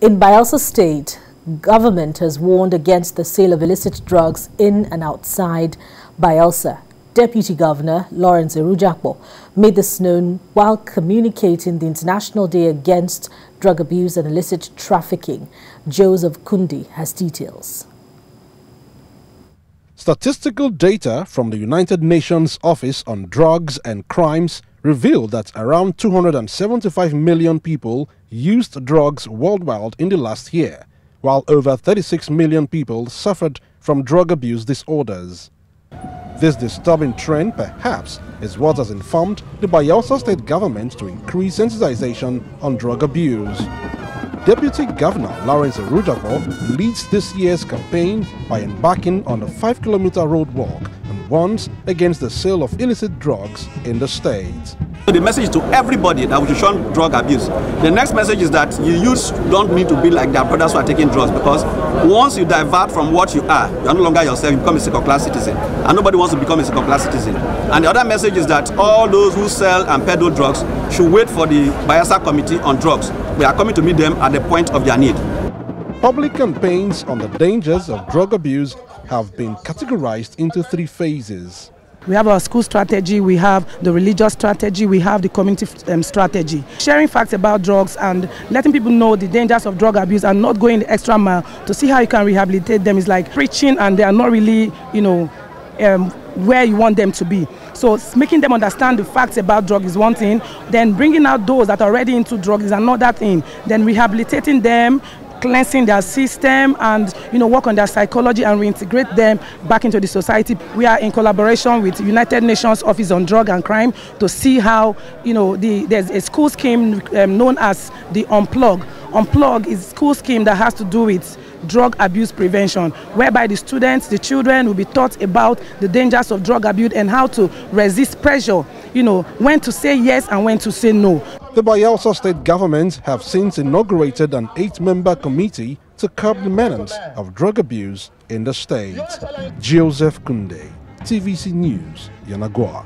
In Bayelsa State, government has warned against the sale of illicit drugs in and outside Bayelsa. Deputy Governor Lawrence Ewhrudjakpo made this known while communicating the International Day Against Drug Abuse and Illicit Trafficking. Joseph Kundi has details. Statistical data from the United Nations Office on Drugs and Crimes revealed that around 275 million people used drugs worldwide in the last year, while over 36 million people suffered from drug abuse disorders. This disturbing trend, perhaps, is what has informed the Bayelsa state government to increase sensitization on drug abuse. Deputy Governor Lawrence Ewhrudjakpo leads this year's campaign by embarking on a 5-kilometer road walk warns against the sale of illicit drugs in the state. The message to everybody that we should shun drug abuse. The next message is that you don't need to be like their brothers who are taking drugs because once you divert from what you are, you are no longer yourself, you become a second-class citizen. And nobody wants to become a second-class citizen. And the other message is that all those who sell and peddle drugs should wait for the Bayelsa Committee on Drugs. We are coming to meet them at the point of their need. Public campaigns on the dangers of drug abuse have been categorized into three phases. We have our school strategy, we have the religious strategy, we have the community um, strategy. Sharing facts about drugs and letting people know the dangers of drug abuse and not going the extra mile to see how you can rehabilitate them is like preaching and they are not really, you know, um, where you want them to be. So making them understand the facts about drugs is one thing, then bringing out those that are already into drugs is another thing, then rehabilitating them, cleansing their system and you know work on their psychology and reintegrate them back into the society. We are in collaboration with United Nations Office on Drug and Crime to see how you know the, there's a school scheme um, known as the Unplug. Unplug is a school scheme that has to do with drug abuse prevention, whereby the students, the children will be taught about the dangers of drug abuse and how to resist pressure, you know, when to say yes and when to say no. The Bayelsa state government have since inaugurated an eight-member committee to curb the menace of drug abuse in the state. Joseph Kunde, TVC News, Yenagoa.